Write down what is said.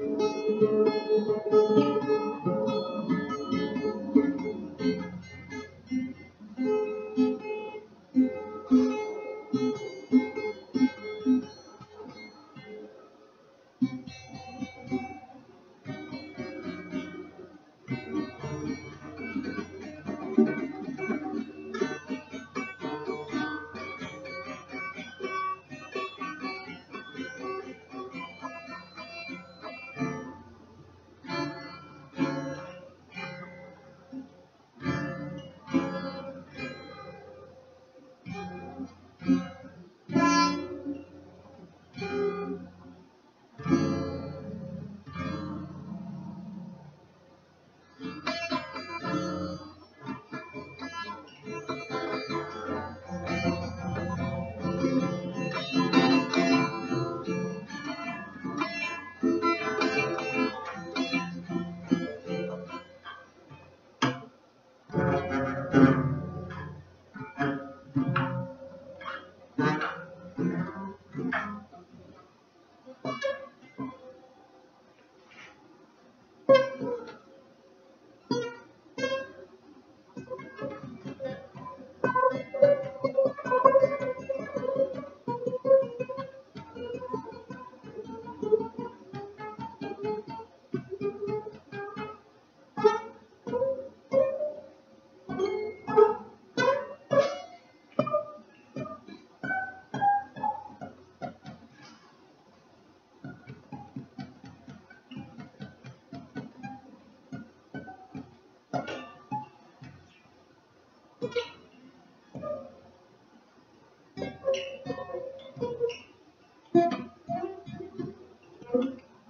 Música